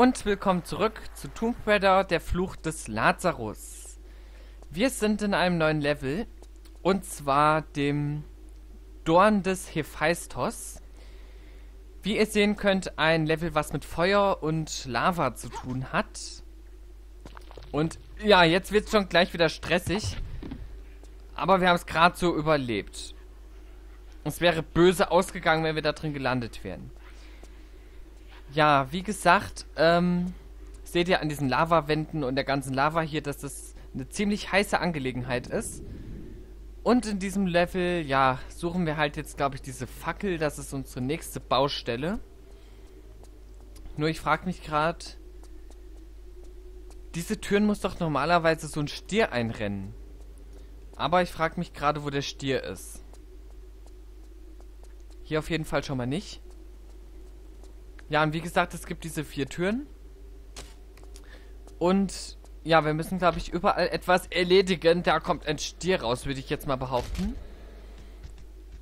Und willkommen zurück zu Tomb Raider, der Fluch des Lazarus. Wir sind in einem neuen Level, und zwar dem Dorn des Hephaistos. Wie ihr sehen könnt, ein Level, was mit Feuer und Lava zu tun hat. Und ja, jetzt wird es schon gleich wieder stressig. Aber wir haben es gerade so überlebt. Es wäre böse ausgegangen, wenn wir da drin gelandet wären. Ja, wie gesagt, ähm, seht ihr an diesen Lavawänden und der ganzen Lava hier, dass das eine ziemlich heiße Angelegenheit ist. Und in diesem Level, ja, suchen wir halt jetzt, glaube ich, diese Fackel. Das ist unsere nächste Baustelle. Nur ich frage mich gerade, diese Türen muss doch normalerweise so ein Stier einrennen. Aber ich frage mich gerade, wo der Stier ist. Hier auf jeden Fall schon mal nicht. Ja, und wie gesagt, es gibt diese vier Türen. Und ja, wir müssen, glaube ich, überall etwas erledigen. Da kommt ein Stier raus, würde ich jetzt mal behaupten.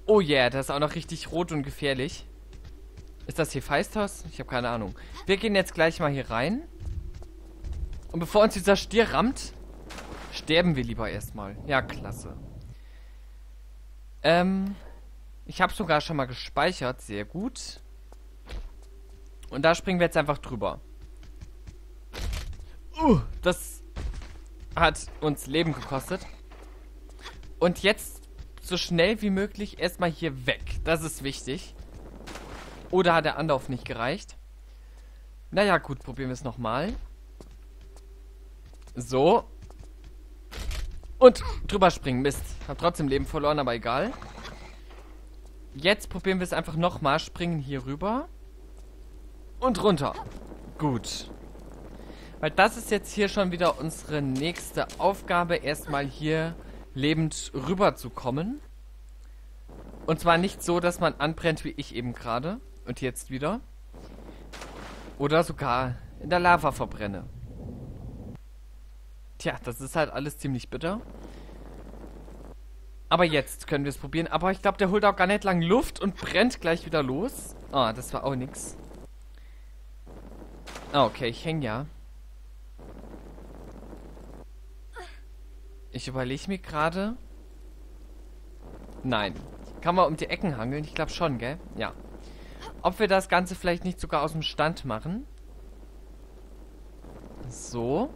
Oh yeah, das ist auch noch richtig rot und gefährlich. Ist das hier Feisthaus? Ich habe keine Ahnung. Wir gehen jetzt gleich mal hier rein. Und bevor uns dieser Stier rammt, sterben wir lieber erstmal. Ja, klasse. Ähm, ich habe sogar schon mal gespeichert. Sehr gut. Und da springen wir jetzt einfach drüber. Uh, das hat uns Leben gekostet. Und jetzt so schnell wie möglich erstmal hier weg. Das ist wichtig. Oder hat der Anlauf nicht gereicht? Naja, gut, probieren wir es nochmal. So. Und drüber springen. Mist. Hab trotzdem Leben verloren, aber egal. Jetzt probieren wir es einfach nochmal. Springen hier rüber. Und runter. Gut. Weil das ist jetzt hier schon wieder unsere nächste Aufgabe. Erstmal hier lebend rüberzukommen. Und zwar nicht so, dass man anbrennt wie ich eben gerade. Und jetzt wieder. Oder sogar in der Lava verbrenne. Tja, das ist halt alles ziemlich bitter. Aber jetzt können wir es probieren. Aber ich glaube, der holt auch gar nicht lang Luft und brennt gleich wieder los. Ah, oh, das war auch nix. Ah, okay, ich hänge ja. Ich überlege mir gerade. Nein. Kann man um die Ecken hangeln? Ich glaube schon, gell? Ja. Ob wir das Ganze vielleicht nicht sogar aus dem Stand machen? So.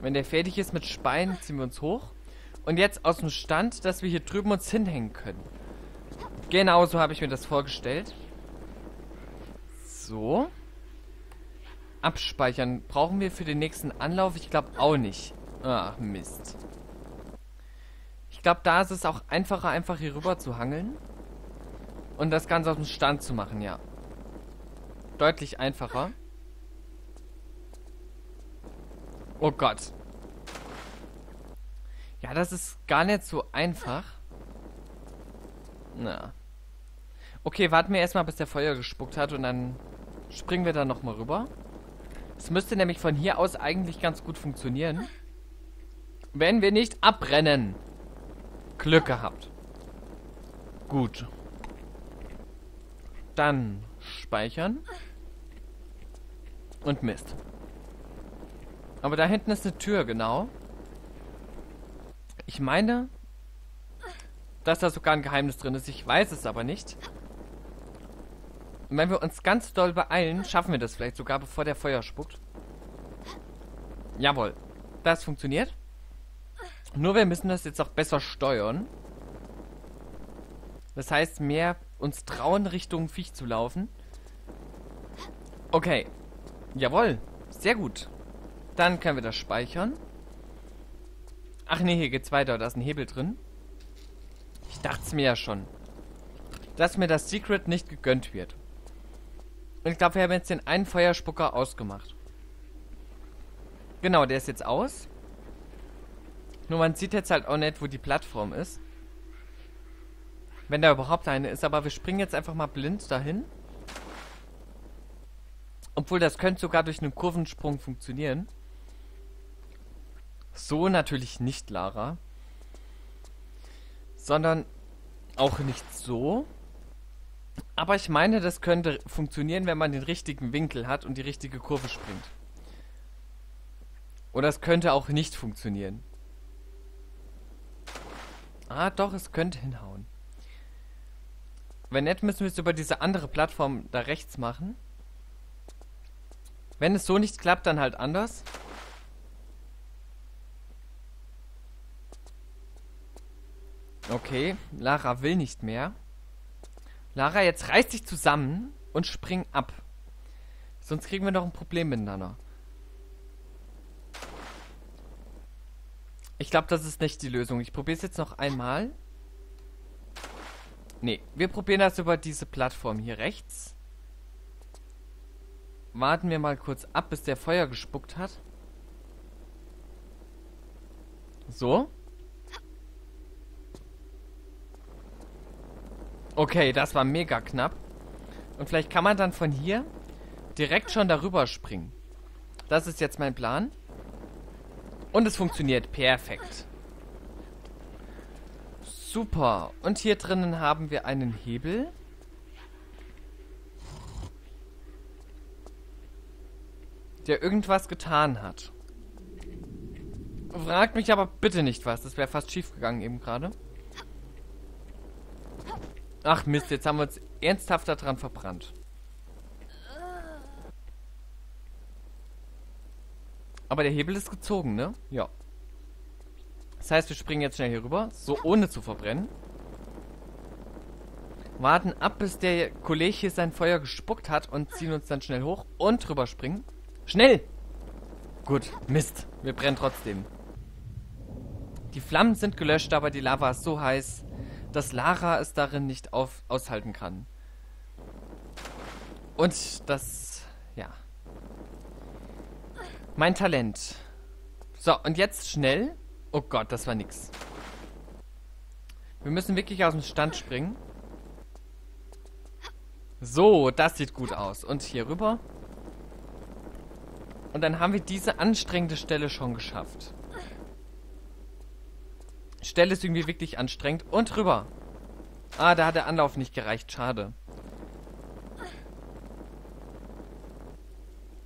Wenn der fertig ist mit Speien, ziehen wir uns hoch. Und jetzt aus dem Stand, dass wir hier drüben uns hinhängen können. Genau so habe ich mir das vorgestellt. So. Abspeichern. Brauchen wir für den nächsten Anlauf? Ich glaube auch nicht. Ach, Mist. Ich glaube, da ist es auch einfacher, einfach hier rüber zu hangeln. Und das Ganze aus dem Stand zu machen, ja. Deutlich einfacher. Oh Gott. Ja, das ist gar nicht so einfach. Na. Okay, warten wir erstmal, bis der Feuer gespuckt hat und dann springen wir da nochmal rüber. Es müsste nämlich von hier aus eigentlich ganz gut funktionieren. Wenn wir nicht abbrennen. Glück gehabt. Gut. Dann speichern. Und Mist. Aber da hinten ist eine Tür, genau. Ich meine, dass da sogar ein Geheimnis drin ist. Ich weiß es aber nicht. Wenn wir uns ganz doll beeilen, schaffen wir das vielleicht sogar, bevor der Feuer spuckt. Jawohl. Das funktioniert. Nur wir müssen das jetzt auch besser steuern. Das heißt, mehr uns trauen, Richtung Viech zu laufen. Okay. Jawohl. Sehr gut. Dann können wir das speichern. Ach nee, hier geht's weiter. Da ist ein Hebel drin. Ich dachte es mir ja schon. Dass mir das Secret nicht gegönnt wird. Ich glaube, wir haben jetzt den einen Feuerspucker ausgemacht. Genau, der ist jetzt aus. Nur man sieht jetzt halt auch nicht, wo die Plattform ist. Wenn da überhaupt eine ist. Aber wir springen jetzt einfach mal blind dahin. Obwohl, das könnte sogar durch einen Kurvensprung funktionieren. So natürlich nicht, Lara. Sondern auch nicht so. Aber ich meine, das könnte funktionieren, wenn man den richtigen Winkel hat und die richtige Kurve springt. Oder es könnte auch nicht funktionieren. Ah, doch, es könnte hinhauen. Wenn nicht, müssen wir es über diese andere Plattform da rechts machen. Wenn es so nicht klappt, dann halt anders. Okay, Lara will nicht mehr. Lara, jetzt reiß dich zusammen und spring ab. Sonst kriegen wir noch ein Problem miteinander. Ich glaube, das ist nicht die Lösung. Ich probiere es jetzt noch einmal. Nee, wir probieren das über diese Plattform hier rechts. Warten wir mal kurz ab, bis der Feuer gespuckt hat. So. Okay, das war mega knapp. Und vielleicht kann man dann von hier direkt schon darüber springen. Das ist jetzt mein Plan. Und es funktioniert perfekt. Super. Und hier drinnen haben wir einen Hebel. Der irgendwas getan hat. Fragt mich aber bitte nicht was. Das wäre fast schief gegangen eben gerade. Ach Mist, jetzt haben wir uns ernsthaft daran verbrannt. Aber der Hebel ist gezogen, ne? Ja. Das heißt, wir springen jetzt schnell hier rüber, so ohne zu verbrennen. Warten ab, bis der Kollege hier sein Feuer gespuckt hat und ziehen uns dann schnell hoch und drüber springen. Schnell! Gut, Mist, wir brennen trotzdem. Die Flammen sind gelöscht, aber die Lava ist so heiß, dass Lara es darin nicht auf, aushalten kann. Und das, ja. Mein Talent. So, und jetzt schnell. Oh Gott, das war nix. Wir müssen wirklich aus dem Stand springen. So, das sieht gut aus. Und hier rüber. Und dann haben wir diese anstrengende Stelle schon geschafft. Stelle ist irgendwie wirklich anstrengend. Und rüber. Ah, da hat der Anlauf nicht gereicht. Schade.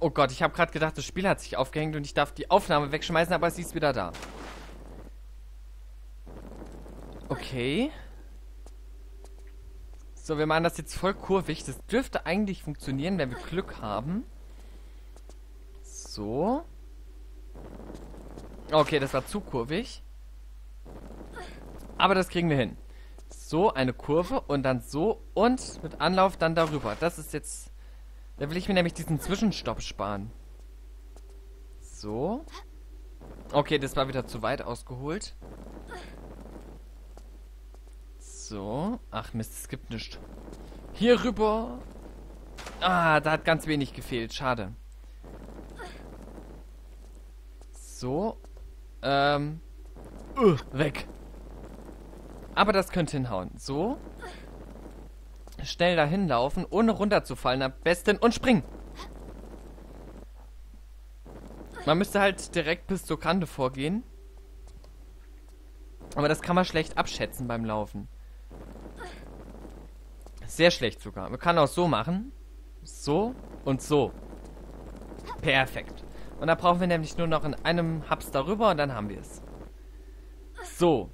Oh Gott, ich habe gerade gedacht, das Spiel hat sich aufgehängt und ich darf die Aufnahme wegschmeißen, aber sie ist wieder da. Okay. So, wir machen das jetzt voll kurvig. Das dürfte eigentlich funktionieren, wenn wir Glück haben. So. Okay, das war zu kurvig. Aber das kriegen wir hin. So, eine Kurve und dann so und mit Anlauf dann darüber. Das ist jetzt... Da will ich mir nämlich diesen Zwischenstopp sparen. So. Okay, das war wieder zu weit ausgeholt. So. Ach Mist, es gibt nichts. Hier rüber. Ah, da hat ganz wenig gefehlt. Schade. So. Ähm. Uh, weg. Aber das könnte hinhauen. So. Schnell dahin laufen, ohne runterzufallen am besten und springen. Man müsste halt direkt bis zur Kante vorgehen. Aber das kann man schlecht abschätzen beim Laufen. Sehr schlecht sogar. Man kann auch so machen. So und so. Perfekt. Und da brauchen wir nämlich nur noch in einem Hubs darüber und dann haben wir es. So.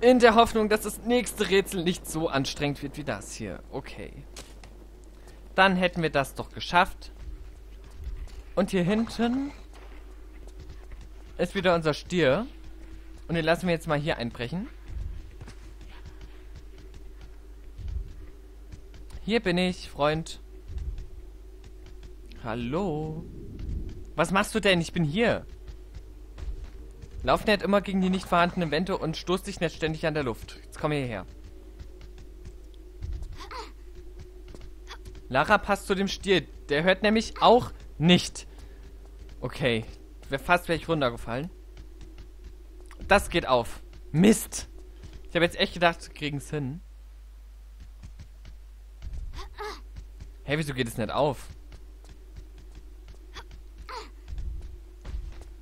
In der Hoffnung, dass das nächste Rätsel nicht so anstrengend wird wie das hier. Okay. Dann hätten wir das doch geschafft. Und hier hinten ist wieder unser Stier. Und den lassen wir jetzt mal hier einbrechen. Hier bin ich, Freund. Hallo. Was machst du denn? Ich bin hier. Lauf nicht immer gegen die nicht vorhandenen Wände und stoß dich nicht ständig an der Luft. Jetzt komm hierher. Lara passt zu dem Stier. Der hört nämlich auch nicht. Okay. Fast wäre ich runtergefallen. Das geht auf. Mist. Ich habe jetzt echt gedacht, kriegen es hin. Hey, wieso geht es nicht auf?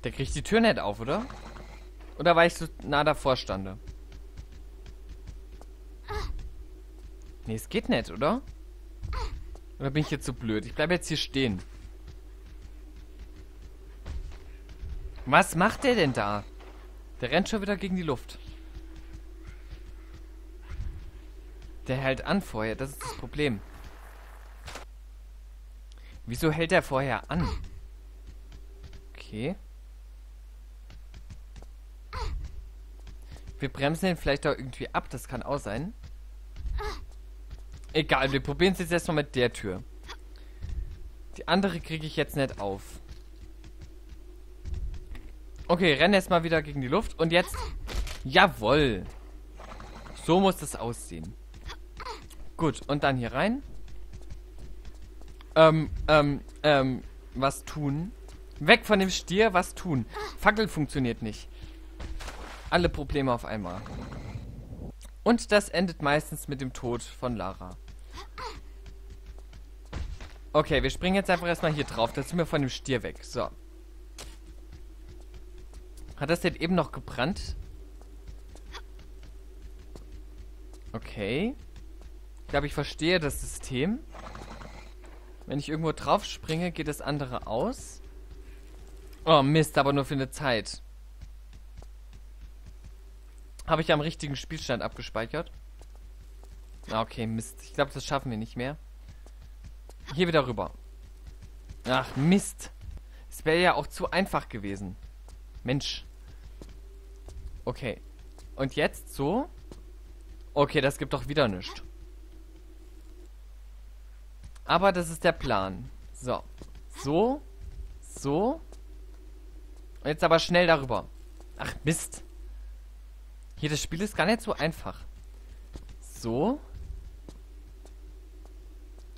Der kriegt die Tür nicht auf, oder? Oder weil ich so nah davor stande? Nee, es geht nicht, oder? Oder bin ich jetzt so blöd? Ich bleibe jetzt hier stehen. Was macht der denn da? Der rennt schon wieder gegen die Luft. Der hält an vorher, das ist das Problem. Wieso hält er vorher an? Okay. Wir bremsen ihn vielleicht auch irgendwie ab, das kann auch sein. Egal, wir probieren es jetzt erstmal mit der Tür. Die andere kriege ich jetzt nicht auf. Okay, renn erstmal wieder gegen die Luft. Und jetzt... Jawoll. So muss das aussehen. Gut, und dann hier rein. Ähm, ähm, ähm, was tun? Weg von dem Stier, was tun? Fackel funktioniert nicht. Alle Probleme auf einmal. Und das endet meistens mit dem Tod von Lara. Okay, wir springen jetzt einfach erstmal hier drauf. Da sind wir von dem Stier weg. So. Hat das denn eben noch gebrannt? Okay. Ich glaube, ich verstehe das System. Wenn ich irgendwo drauf springe, geht das andere aus. Oh, Mist, aber nur für eine Zeit. Habe ich am richtigen Spielstand abgespeichert? Ah, okay, Mist. Ich glaube, das schaffen wir nicht mehr. Hier wieder rüber. Ach, Mist. Es wäre ja auch zu einfach gewesen. Mensch. Okay. Und jetzt so? Okay, das gibt doch wieder nichts. Aber das ist der Plan. So. So. So. Und jetzt aber schnell darüber. Ach, Mist. Hier, das Spiel ist gar nicht so einfach. So.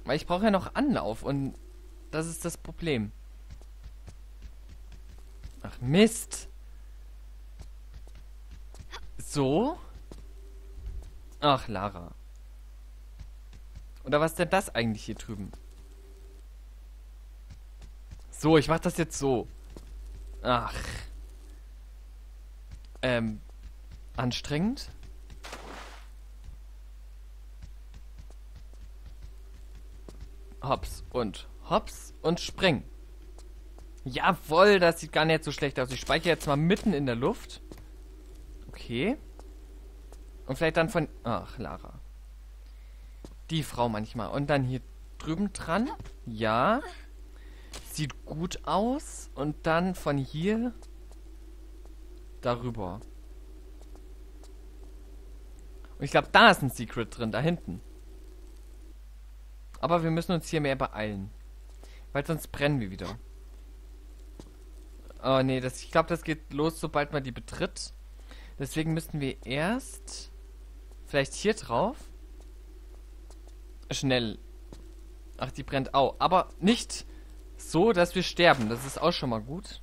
Weil ich brauche ja noch Anlauf und das ist das Problem. Ach, Mist. So. Ach, Lara. Oder was ist denn das eigentlich hier drüben? So, ich mach das jetzt so. Ach. Ähm. Anstrengend? Hops und hops und spring. Jawoll, das sieht gar nicht so schlecht aus. Ich speichere jetzt mal mitten in der Luft. Okay. Und vielleicht dann von... Ach, Lara. Die Frau manchmal. Und dann hier drüben dran. Ja. Sieht gut aus. Und dann von hier darüber. Und ich glaube, da ist ein Secret drin, da hinten. Aber wir müssen uns hier mehr beeilen. Weil sonst brennen wir wieder. Oh nee, das, ich glaube, das geht los, sobald man die betritt. Deswegen müssten wir erst vielleicht hier drauf. Schnell. Ach, die brennt auch. Aber nicht so, dass wir sterben. Das ist auch schon mal gut.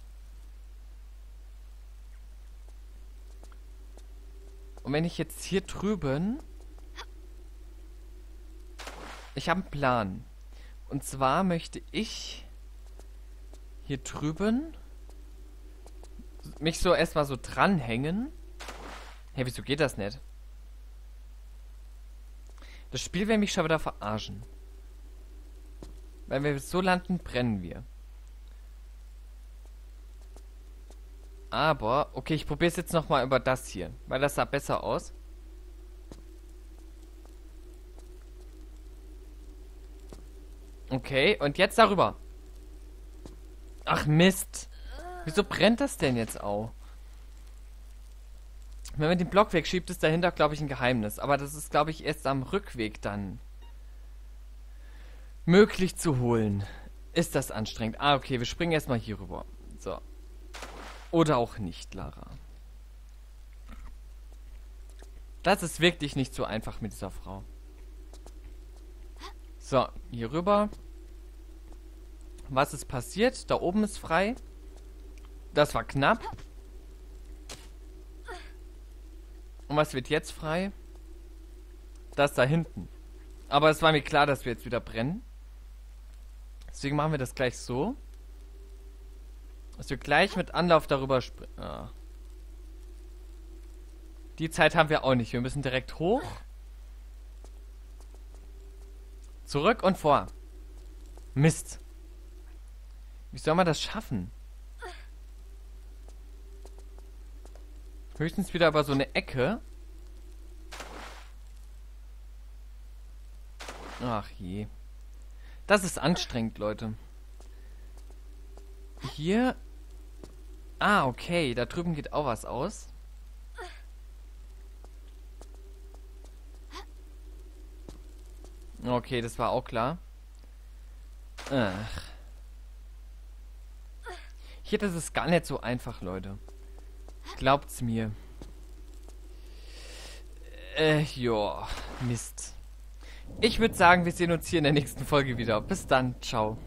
Und wenn ich jetzt hier drüben... Ich habe einen Plan. Und zwar möchte ich hier drüben mich so erstmal so dranhängen. Hä, hey, wieso geht das nicht? Das Spiel will mich schon wieder verarschen. Wenn wir so landen, brennen wir. Aber, okay, ich probiere es jetzt nochmal über das hier. Weil das sah besser aus. Okay, und jetzt darüber. Ach Mist. Wieso brennt das denn jetzt auch? Wenn man den Block wegschiebt, ist dahinter, glaube ich, ein Geheimnis. Aber das ist, glaube ich, erst am Rückweg dann möglich zu holen. Ist das anstrengend? Ah, okay, wir springen erstmal hier rüber. So. Oder auch nicht, Lara. Das ist wirklich nicht so einfach mit dieser Frau. So, hier rüber. Was ist passiert? Da oben ist frei. Das war knapp. Und was wird jetzt frei? Das da hinten. Aber es war mir klar, dass wir jetzt wieder brennen. Deswegen machen wir das gleich so. Dass wir gleich mit Anlauf darüber springen. Ah. Die Zeit haben wir auch nicht. Wir müssen direkt hoch. Zurück und vor. Mist. Wie soll man das schaffen? Höchstens wieder aber so eine Ecke. Ach je. Das ist anstrengend, Leute. Hier. Ah, okay. Da drüben geht auch was aus. Okay, das war auch klar. Ach. Hier, das ist gar nicht so einfach, Leute. Glaubt's mir. Äh, joa. Mist. Ich würde sagen, wir sehen uns hier in der nächsten Folge wieder. Bis dann. Ciao.